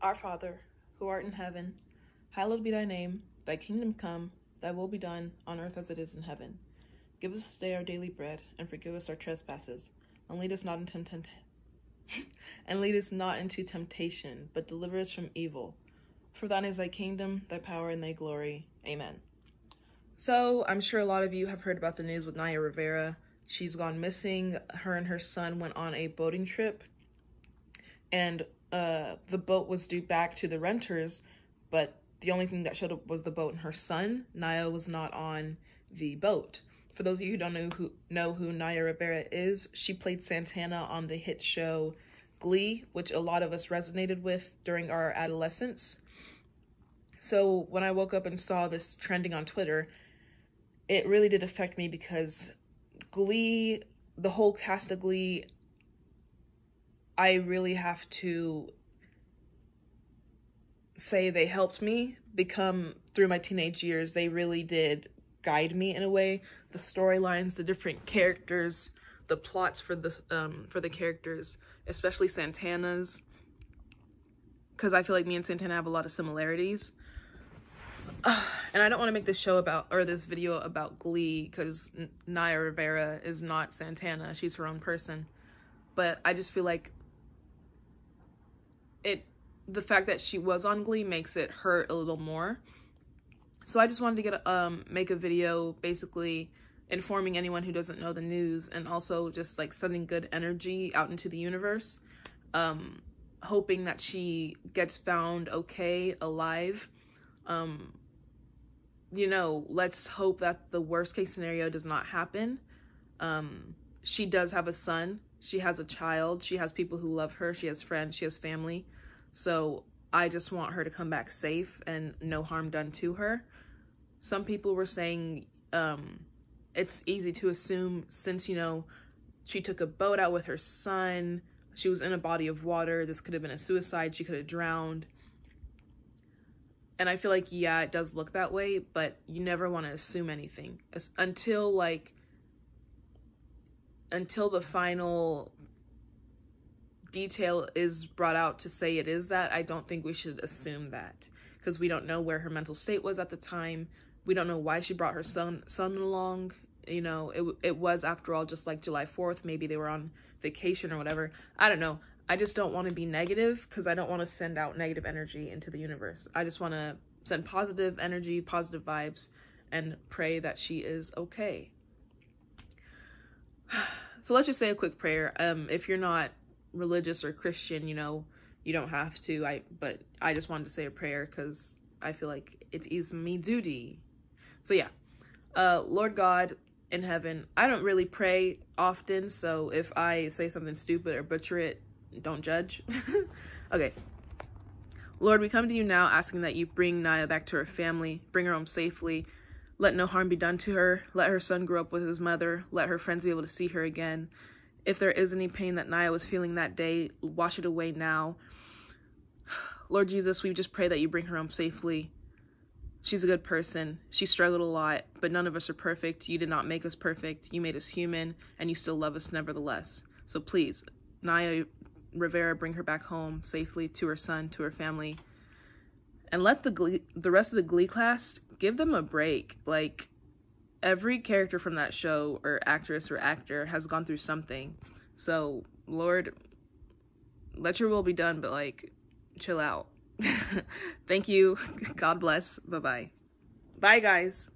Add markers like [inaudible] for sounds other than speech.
Our Father, who art in heaven, hallowed be thy name. Thy kingdom come, thy will be done, on earth as it is in heaven. Give us this day our daily bread, and forgive us our trespasses, and lead us not into temptation. [laughs] and lead us not into temptation, but deliver us from evil. For thine is thy kingdom, thy power, and thy glory. Amen. So, I'm sure a lot of you have heard about the news with Naya Rivera. She's gone missing. Her and her son went on a boating trip, and uh, the boat was due back to the renters, but the only thing that showed up was the boat and her son. Naya was not on the boat. For those of you who don't know who know who Naya Rivera is, she played Santana on the hit show Glee, which a lot of us resonated with during our adolescence. So when I woke up and saw this trending on Twitter, it really did affect me because Glee, the whole cast of Glee, I really have to say they helped me become through my teenage years. They really did guide me in a way. The storylines, the different characters, the plots for the um for the characters, especially Santana's, because I feel like me and Santana have a lot of similarities. Uh, [sighs] and I don't want to make this show about or this video about Glee because Naya Rivera is not Santana. She's her own person. But I just feel like it the fact that she was on Glee makes it hurt a little more. So I just wanted to get a, um make a video basically informing anyone who doesn't know the news and also just like sending good energy out into the universe. Um hoping that she gets found okay, alive. Um you know, let's hope that the worst case scenario does not happen. Um she does have a son. She has a child. She has people who love her. She has friends. She has family. So I just want her to come back safe and no harm done to her. Some people were saying um, it's easy to assume since, you know, she took a boat out with her son, she was in a body of water, this could have been a suicide, she could have drowned. And I feel like, yeah, it does look that way, but you never want to assume anything. Until, like, until the final detail is brought out to say it is that, I don't think we should assume that because we don't know where her mental state was at the time. We don't know why she brought her son son along. You know, it it was after all just like July 4th. Maybe they were on vacation or whatever. I don't know. I just don't want to be negative because I don't want to send out negative energy into the universe. I just want to send positive energy, positive vibes, and pray that she is okay. [sighs] So let's just say a quick prayer. Um, if you're not religious or Christian, you know, you don't have to. I but I just wanted to say a prayer because I feel like it is me duty. So yeah, uh, Lord God in heaven, I don't really pray often, so if I say something stupid or butcher it, don't judge. [laughs] okay. Lord, we come to you now asking that you bring Naya back to her family, bring her home safely, let no harm be done to her, let her son grow up with his mother, let her friends be able to see her again, if there is any pain that Naya was feeling that day, wash it away now. [sighs] Lord Jesus, we just pray that you bring her home safely. She's a good person. She struggled a lot, but none of us are perfect. You did not make us perfect. You made us human, and you still love us nevertheless. So please, Naya Rivera, bring her back home safely to her son, to her family. And let the glee, the rest of the Glee class, give them a break. Like, every character from that show or actress or actor has gone through something. So, Lord, let your will be done, but like, chill out. [laughs] Thank you. [laughs] God bless. Bye-bye. Bye, guys.